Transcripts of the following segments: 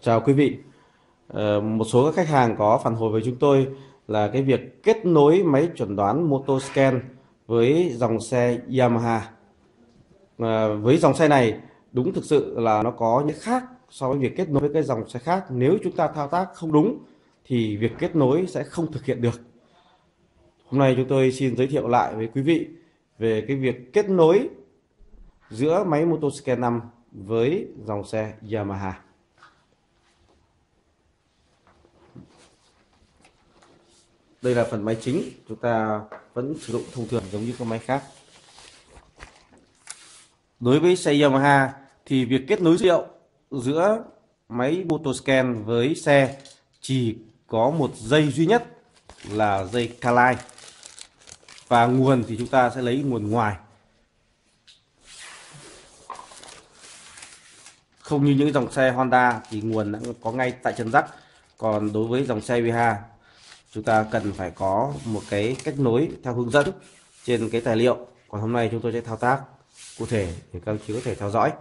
Chào quý vị. Ờ, một số các khách hàng có phản hồi với chúng tôi là cái việc kết nối máy chuẩn đoán Motoscan với dòng xe Yamaha. Ờ, với dòng xe này, đúng thực sự là nó có những khác so với việc kết nối với cái dòng xe khác. Nếu chúng ta thao tác không đúng, thì việc kết nối sẽ không thực hiện được. Hôm nay chúng tôi xin giới thiệu lại với quý vị về cái việc kết nối giữa máy Motoscan 5 với dòng xe Yamaha. Đây là phần máy chính, chúng ta vẫn sử dụng thông thường giống như các máy khác. Đối với xe Yamaha thì việc kết nối dữ liệu giữa máy Motoscan với xe chỉ có một dây duy nhất là dây Calai và nguồn thì chúng ta sẽ lấy nguồn ngoài. Không như những dòng xe Honda thì nguồn đã có ngay tại chân rắc. Còn đối với dòng xe Yamaha chúng ta cần phải có một cái cách nối theo hướng dẫn trên cái tài liệu. Còn hôm nay chúng tôi sẽ thao tác cụ thể để các ông chí có thể theo dõi.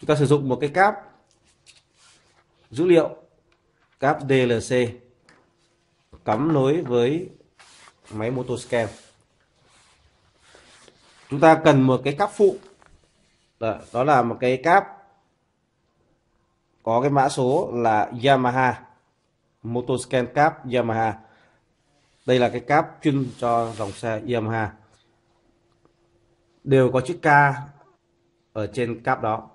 Chúng ta sử dụng một cái cáp dữ liệu cáp DLC cắm nối với máy motoscan chúng ta cần một cái cáp phụ. Đó, đó là một cái cáp có cái mã số là Yamaha. Motoscan cáp Yamaha. Đây là cái cáp chuyên cho dòng xe Yamaha. Đều có chữ K ở trên cáp đó.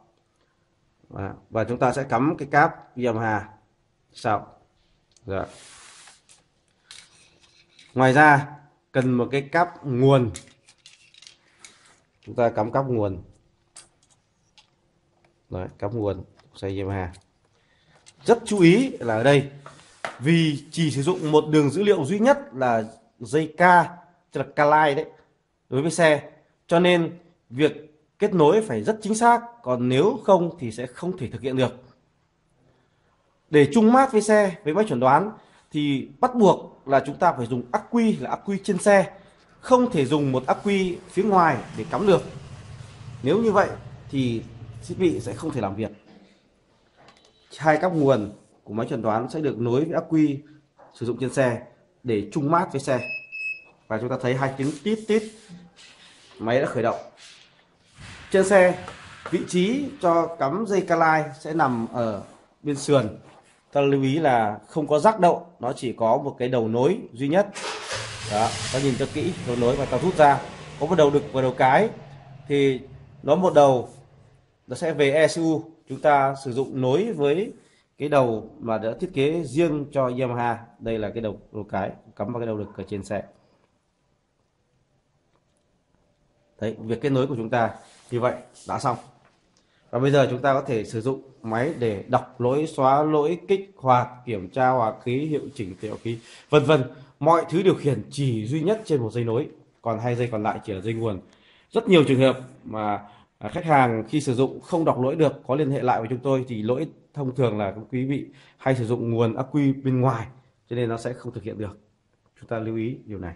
Và, và chúng ta sẽ cắm cái cáp Yamaha sau. Dạ. ngoài ra cần một cái cáp nguồn. Chúng ta cắm cáp nguồn. Đấy, cắm nguồn xe Yamaha. Rất chú ý là ở đây vì chỉ sử dụng một đường dữ liệu duy nhất là dây K tức là K-line đấy, đối với xe. Cho nên việc kết nối phải rất chính xác, còn nếu không thì sẽ không thể thực hiện được. Để chung mát với xe, với máy chuẩn đoán, thì bắt buộc là chúng ta phải dùng ắc quy, là ắc quy trên xe. Không thể dùng một ắc quy phía ngoài để cắm được. Nếu như vậy thì thiết bị sẽ không thể làm việc. Hai các nguồn của máy chuẩn đoán sẽ được nối với ắc quy sử dụng trên xe để trung mát với xe. Và chúng ta thấy hai tiếng tít tít, máy đã khởi động. Trên xe, vị trí cho cắm dây calai sẽ nằm ở bên sườn. Ta lưu ý là không có rác đậu, nó chỉ có một cái đầu nối duy nhất. Đó, ta nhìn cho kỹ đầu nối và ta rút ra. Có một đầu đực và đầu cái, thì nó một đầu, nó sẽ về ECU chúng ta sử dụng nối với cái đầu mà đã thiết kế riêng cho Yamaha. Đây là cái đầu đầu cái, cắm vào cái đầu lực ở trên xe. Đấy, việc kết nối của chúng ta như vậy đã xong. Và bây giờ chúng ta có thể sử dụng máy để đọc lỗi xóa lỗi, kích hoạt, kiểm tra hòa khí, hiệu chỉnh tiểu khí, vân vân. Mọi thứ điều khiển chỉ duy nhất trên một dây nối, còn hai dây còn lại chỉ là dây nguồn. Rất nhiều trường hợp mà à, khách hàng khi sử dụng không đọc lỗi được có liên hệ lại với chúng tôi thì lỗi thông thường là các quý vị hay sử dụng nguồn ắc quy bên ngoài cho nên nó sẽ không thực hiện được. Chúng ta lưu ý điều này.